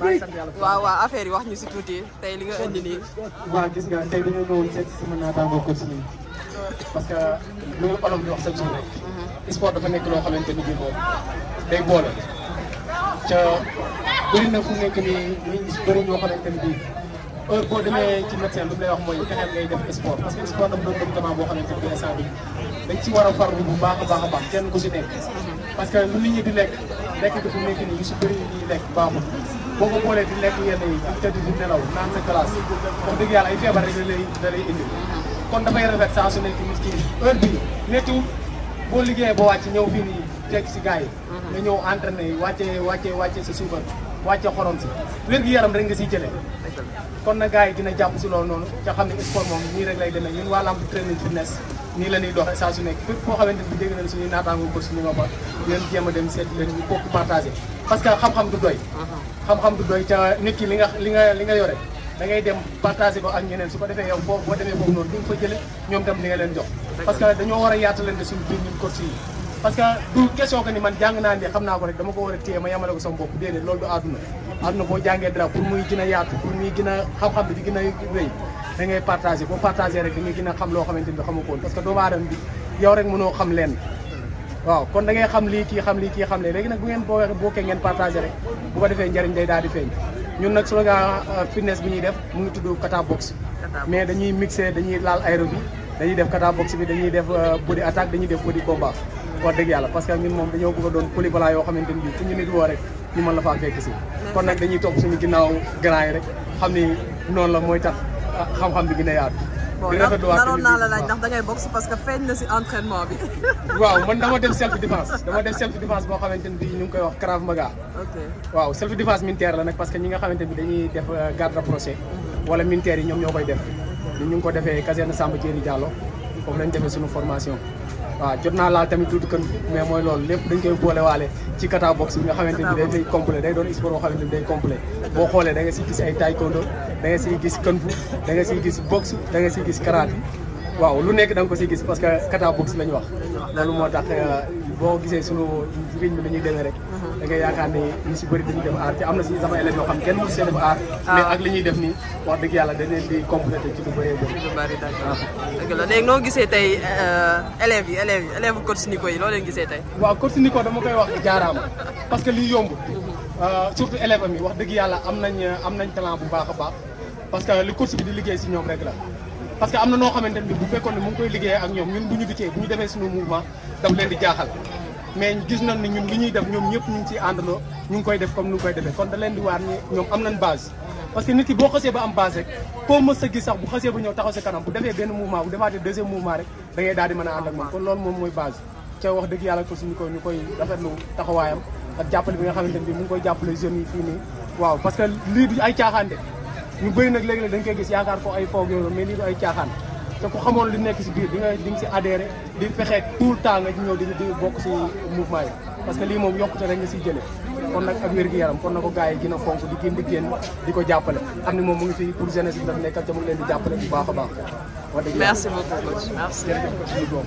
maa sant yàlla waaw waaw affaire yi wax ñu si tuuti tey li nga indi nii. waaw gis nga tey dañoo ñëwoon seet si sama naataango coach nii parce que lu ñu olof di wax chaque jour rek. Mhm. sport dafa nekk loo xamante ni bii boobu day boole. ca bëri na fu nekk nii ñi bëri ñoo xamante ni bii. heure boo demee ci médecin lu mu lay wax mooy fexeel ngay def sport parce que sport dafa doon médicament boo xamante ne instant bi dañ ci war a farlu bu baax a baax a baax kenn ku si nekk parce que lu nit ñi di lekk lekk bi fu nekk nii yu si bëri yi ñuy lekk baaxul boo ko boolee di lekk yenn yi di tëdd di nelaw naan sa glace wax dëgg yàlla ay feebar rek da lay da lay indi kon dafay rafet saa su nekk nit ki heure bi nettiwul boo liggéeyee ba wàcc ñëw fii nii fekk si gars yi nga ñëw entraîné yi wàcce wàcce wàcce sa suukar wàcce xorom si wér gi yaram rek nga siy jëlee kon na gars yi dina jàpp si loolu noonu ca xam ne sport moom nii rek lay demee ñun waa lamb training fitness nii la ñuy doxee saa su nekk fépp foo xamante ni dégg nañ suñuy naataango bës ñu nga fa leen jéem a dem seet leen ñu bokk partagé parce que xam-xam du doy xam-xam du doy ca nit ki li nga li nga li nga yore da ngay dem partagé ko ak ñeneen su ko defee yow boo boo demee boobu noonu di nga fa jële ñoom tam di nga leen jox parce que dañoo war a yaatalante suñu biir ñun coach yi parce que du question que ni man jàng naa ne xam naa ko rek dama ko war a téye ma yemale ko sama bopp déedéet loolu du àdduna àdduna boo jàngee dara pour muy gën a yaatu pour muy gën a xam-xam bi di gën a rëy da ngay partagé boo partagé rek da ngay gën a xam loo xamante ni xamu ko woon parce que doomu aadama bi yow rek mënoo xam leen waaw kon da ngay xam lii kii xam lii kii xam lee léegi nag bu ngeen boo bokkee ngeen partagé rek bu ko defee njariñ day daal di feeñ ñun nag slogan fitness bi ñuy def mu ngi tudd kata box mais dañuy mixé dañuy laal aéro bi dañuy def kata box bi dañuy def euh, body attaque dañuy def body combat wax dëgg yàlla parce que ñun moom dañoo bëgg a doon polyvalent yoo xamante ni bii fu ñu nit woo rek ñu mën la faa fekk si kon nag dañuy topp suñu ginnaaw grand yi rek xam ni noonu la mooy tax ah, xam-xam bi gën a yaatu bon naroon naa la laaj ndax da ngay boxe parce que feeñ na si entraînement bi waaw man dama def self défense dama def self défense boo xamante ni bii ñu ngi koy wax Krav Maga waaw self défense militaire la nag parce que ñi nga xamante bi dañuy def euh, garde rapproché mhm. wala militaires yi ñoom ñoo koy def ñu ngi ko defee caserne Samba Diéry Diallo foofu lañ defee suñu formation waaw jot naa laal tamit tuuti kën mais mooy loolu lépp dañ koy boole waale ci kata box bi nga xamante ni day day complet day doon sport boo xamante ni day complet boo xoolee da nga siy gis ay taekwondo da nga siy gis kung fu da nga siy gis boxe da nga siy gis karaté waaw lu nekk da nga ko siy gis parce que kata box lañ wax loolu moo tax euh, boo gisee sunu riñ bi dañuy demee rek da ngay yaakaar ni ñu si bëri dañuy def aar te am na si sama élèves yoo xam kenn mosu see def aar ah. mais ak li ñuy def nii wax dëgg yàlla dañ leen di complété ci lu bëree bëri lu bëri d'accord dëgg la léegi noo gisee tey euh, élèves yi élèves yi élèves coach Nico yi loo leen gisee tey waaw coach Nico dama koy wax jaaraama parce que lii yomb euh, surtout élèves am yi wax dëgg yàlla am nañ am nañ talent bu baax a baax parce que li coach bi di liggéey si ñoom rek la parce que am na noo xamante ne bi bu fekkoon ne mu ngi koy liggéey ak ñoom ñun bu ñu dikkee bu ñu defee suñu mouvement daf leen di jaaxal mais gis nañ ni ñun li ñuy def ñoom ñëpp ñu ngi ciy àndandoo ñu ngi koy def comme ni ñu koy defee kon da leen di waar ni ñoom am nañ base parce que nit ki boo xasee ba am base rek koo mës a gis sax bu xasee ba ñëw taxaw sa kanam bu defee benn mouvement bu defaatee deuxième mouvement rek da ngay daal di mën a ànd ak moom kon loolu moom mooy base ca wax dëgg yàlla ko suñu ko ñu koy rafetlu taxawaayam ak jàppale bi nga xamante ne bi mu ngi koy jàppale jeunes yi fii nii waaw parce que lii du ay caaxaan de ñu bëri nag léegi-léeg dañ koy gis yaakaar ko ay foog yooyu mais lii du ay caaxaan te ku xamoon li nekk si biir di nga di nga si adhéré di fexe tout le temps nga ñëw di di bokk si mouvement yi parce que lii moom yokkute rek nga siy jëlee kon nag ak wér gi yaram kon na ko gars yi gën a fonk di gën di génn di ko jàppale xam ne moom mu ngi fi pour jeunesse bi daf nekkal te mu ngi leen di jàppale bu baax a baax. wax dëgg yàlla merci beaucoup coach merci. jërëjëf ko suñu doom.